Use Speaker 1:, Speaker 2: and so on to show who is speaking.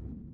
Speaker 1: you